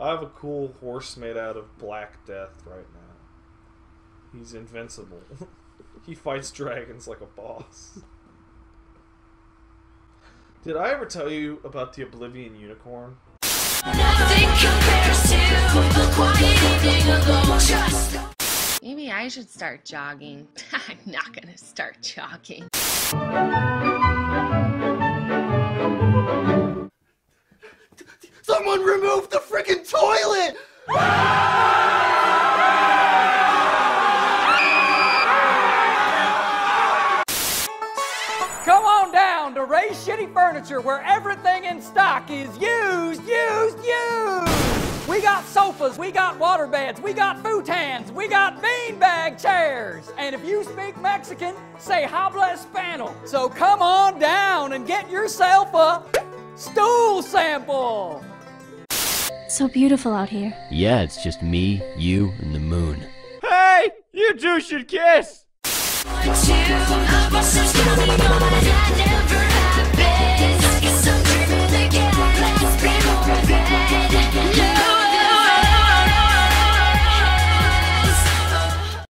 I have a cool horse made out of Black Death right now. He's invincible. he fights dragons like a boss. Did I ever tell you about the Oblivion unicorn? Nothing compares to a quiet evening alone. Just. Maybe I should start jogging. I'm not gonna start jogging. Someone remove Come on down to Ray's Shitty Furniture where everything in stock is used, used, used. We got sofas, we got water beds, we got futons, we got beanbag chairs. And if you speak Mexican, say habla Espanol. So come on down and get yourself a stool sample. So beautiful out here. Yeah, it's just me, you, and the moon. Hey, you two should kiss.